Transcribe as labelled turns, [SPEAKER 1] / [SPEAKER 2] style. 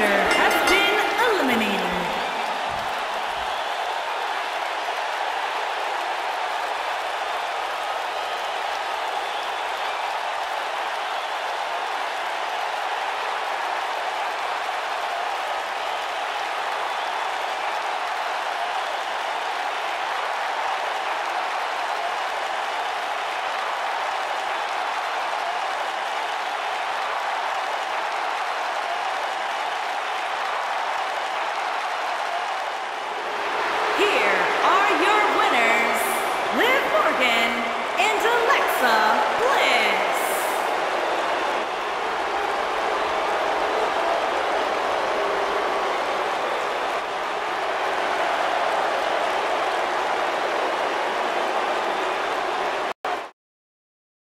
[SPEAKER 1] competitor